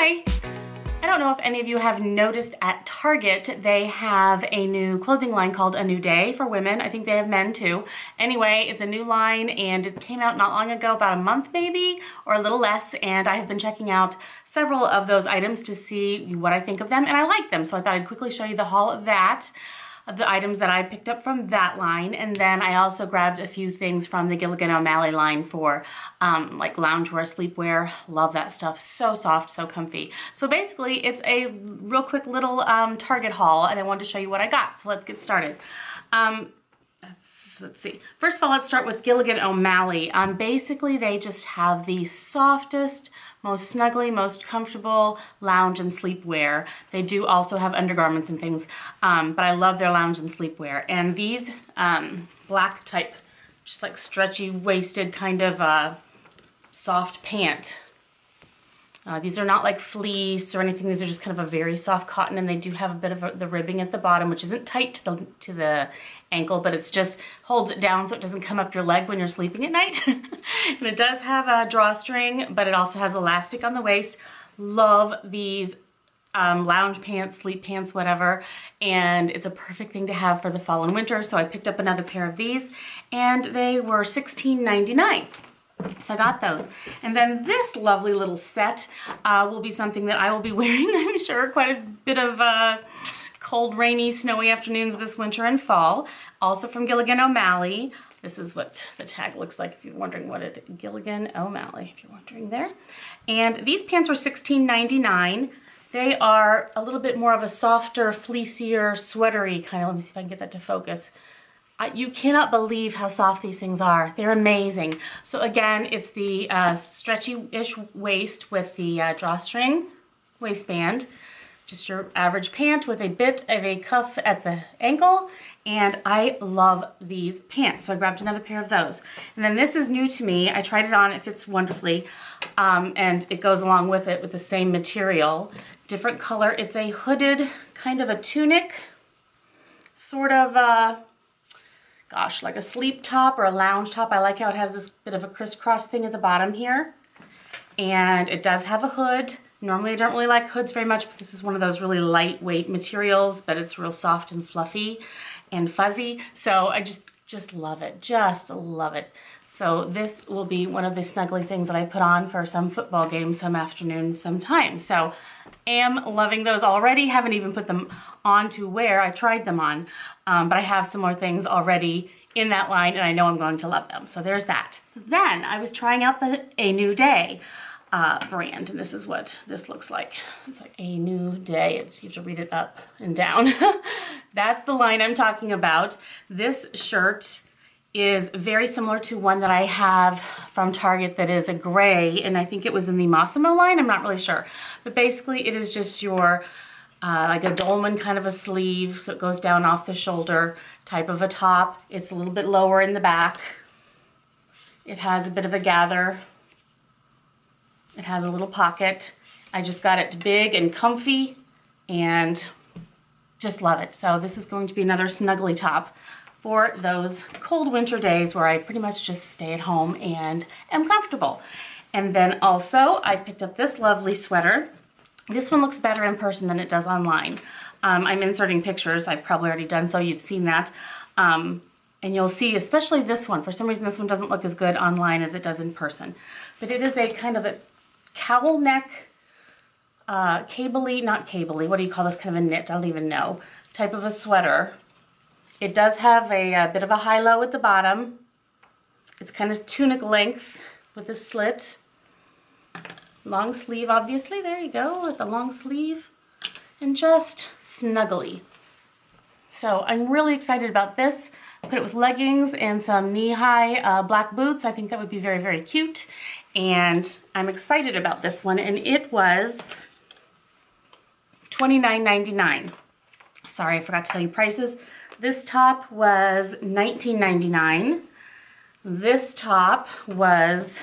Hi! I don't know if any of you have noticed at Target, they have a new clothing line called A New Day for women. I think they have men too. Anyway, it's a new line and it came out not long ago, about a month maybe, or a little less, and I have been checking out several of those items to see what I think of them, and I like them, so I thought I'd quickly show you the haul of that the items that I picked up from that line. And then I also grabbed a few things from the Gilligan O'Malley line for um, like loungewear, sleepwear. Love that stuff. So soft, so comfy. So basically it's a real quick little um, Target haul and I wanted to show you what I got. So let's get started. Um, let's, see. First of all, let's start with Gilligan O'Malley. Um, basically, they just have the softest, most snuggly, most comfortable lounge and sleepwear. They do also have undergarments and things, um, but I love their lounge and sleepwear. And these um, black type, just like stretchy waisted kind of uh, soft pant uh, these are not like fleece or anything. These are just kind of a very soft cotton and they do have a bit of a, the ribbing at the bottom, which isn't tight to the, to the ankle, but it's just holds it down so it doesn't come up your leg when you're sleeping at night. and it does have a drawstring, but it also has elastic on the waist. Love these um, lounge pants, sleep pants, whatever. And it's a perfect thing to have for the fall and winter. So I picked up another pair of these and they were $16.99. So I got those. And then this lovely little set uh, will be something that I will be wearing, I'm sure, quite a bit of uh, cold, rainy, snowy afternoons this winter and fall. Also from Gilligan O'Malley. This is what the tag looks like if you're wondering what it, Gilligan O'Malley, if you're wondering there. And these pants were $16.99. They are a little bit more of a softer, fleecier, sweatery kind of, let me see if I can get that to focus you cannot believe how soft these things are. They're amazing. So again, it's the uh, stretchy-ish waist with the uh, drawstring waistband. Just your average pant with a bit of a cuff at the ankle. And I love these pants. So I grabbed another pair of those. And then this is new to me. I tried it on. It fits wonderfully. Um, and it goes along with it with the same material. Different color. It's a hooded kind of a tunic. Sort of... Uh, gosh, like a sleep top or a lounge top. I like how it has this bit of a crisscross thing at the bottom here. And it does have a hood. Normally I don't really like hoods very much, but this is one of those really lightweight materials, but it's real soft and fluffy and fuzzy. So I just, just love it, just love it. So this will be one of the snuggly things that I put on for some football game some afternoon sometime. So am loving those already. Haven't even put them on to wear. I tried them on, um, but I have some more things already in that line and I know I'm going to love them. So there's that. Then I was trying out the A New Day uh, brand and this is what this looks like. It's like A New Day. It's, you have to read it up and down. That's the line I'm talking about. This shirt is very similar to one that I have from Target that is a gray, and I think it was in the Mossimo line, I'm not really sure. But basically it is just your, uh, like a dolman kind of a sleeve, so it goes down off the shoulder type of a top. It's a little bit lower in the back. It has a bit of a gather. It has a little pocket. I just got it big and comfy and just love it. So this is going to be another snuggly top for those cold winter days where I pretty much just stay at home and am comfortable. And then also I picked up this lovely sweater. This one looks better in person than it does online. Um, I'm inserting pictures. I've probably already done so. You've seen that. Um, and you'll see, especially this one, for some reason this one doesn't look as good online as it does in person. But it is a kind of a cowl neck, uh, cable not cable what do you call this, kind of a knit, I don't even know, type of a sweater it does have a, a bit of a high-low at the bottom. It's kind of tunic length with a slit. Long sleeve, obviously. There you go, with the long sleeve. And just snuggly. So I'm really excited about this. Put it with leggings and some knee-high uh, black boots. I think that would be very, very cute. And I'm excited about this one. And it was $29.99. Sorry, I forgot to tell you prices. This top was $19.99. This top was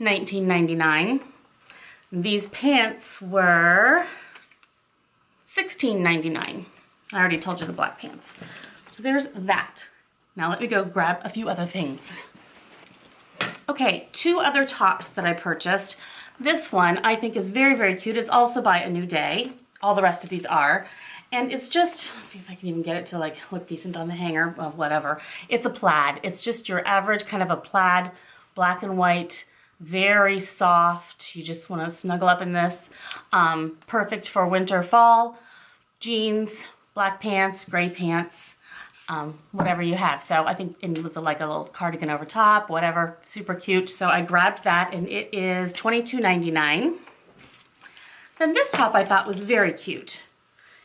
$19.99. These pants were $16.99. I already told you the black pants. So there's that. Now let me go grab a few other things. Okay, two other tops that I purchased. This one I think is very, very cute. It's also by A New Day. All the rest of these are. And it's just, if I can even get it to like look decent on the hanger, well, whatever. It's a plaid. It's just your average kind of a plaid, black and white, very soft. You just want to snuggle up in this. Um, perfect for winter, fall, jeans, black pants, gray pants, um, whatever you have. So I think in with a, like a little cardigan over top, whatever, super cute. So I grabbed that and it is $22.99. Then this top I thought was very cute.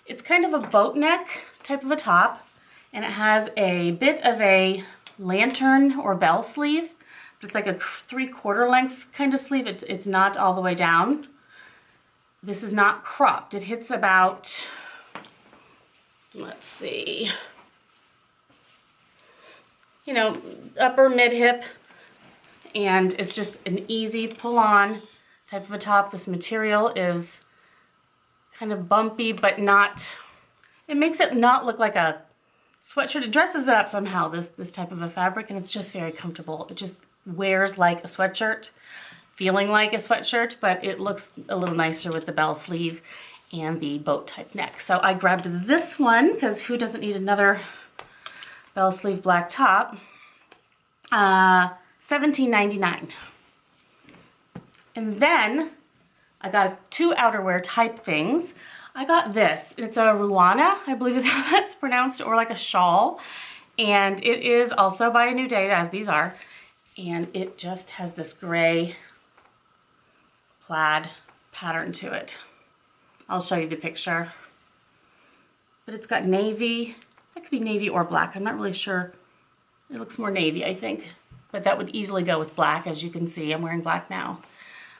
It's kind of a boat neck type of a top and it has a bit of a lantern or bell sleeve. But it's like a three quarter length kind of sleeve. It's, it's not all the way down. This is not cropped. It hits about, let's see, you know, upper mid hip and it's just an easy pull on type of a top. This material is kind of bumpy, but not, it makes it not look like a sweatshirt. It dresses it up somehow, this, this type of a fabric, and it's just very comfortable. It just wears like a sweatshirt, feeling like a sweatshirt, but it looks a little nicer with the bell sleeve and the boat type neck. So I grabbed this one because who doesn't need another bell sleeve black top. Uh, $17.99. And then I got two outerwear type things. I got this. It's a ruana, I believe is how that's pronounced, or like a shawl. And it is also by A New Day, as these are. And it just has this gray plaid pattern to it. I'll show you the picture. But it's got navy, that could be navy or black. I'm not really sure. It looks more navy, I think. But that would easily go with black, as you can see. I'm wearing black now.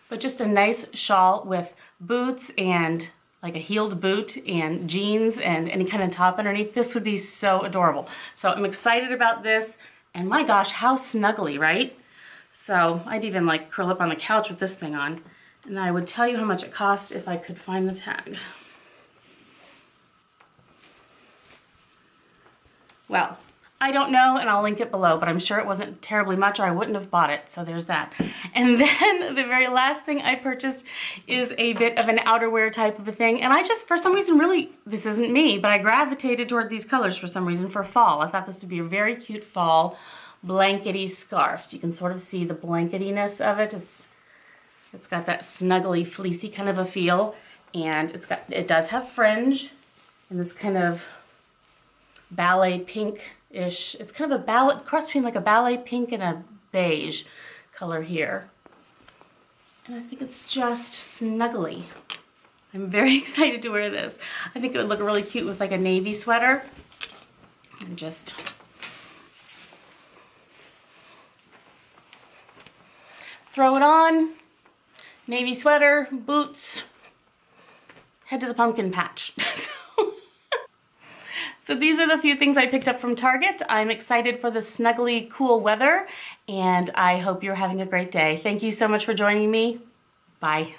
But just a nice shawl with boots and like a heeled boot and jeans and any kind of top underneath. This would be so adorable. So I'm excited about this. And my gosh, how snuggly, right? So I'd even like curl up on the couch with this thing on. And I would tell you how much it cost if I could find the tag. Well, I don't know, and I'll link it below, but I'm sure it wasn't terribly much or I wouldn't have bought it, so there's that. And then the very last thing I purchased is a bit of an outerwear type of a thing, and I just, for some reason, really, this isn't me, but I gravitated toward these colors for some reason for fall. I thought this would be a very cute fall blankety scarf. So you can sort of see the blanketiness of it. It's, it's got that snuggly, fleecy kind of a feel, and it's got, it does have fringe, and this kind of ballet pink-ish. It's kind of a ballet, cross between like a ballet pink and a beige color here. And I think it's just snuggly. I'm very excited to wear this. I think it would look really cute with like a navy sweater. And just throw it on, navy sweater, boots, head to the pumpkin patch. So these are the few things I picked up from Target. I'm excited for the snuggly cool weather and I hope you're having a great day. Thank you so much for joining me. Bye.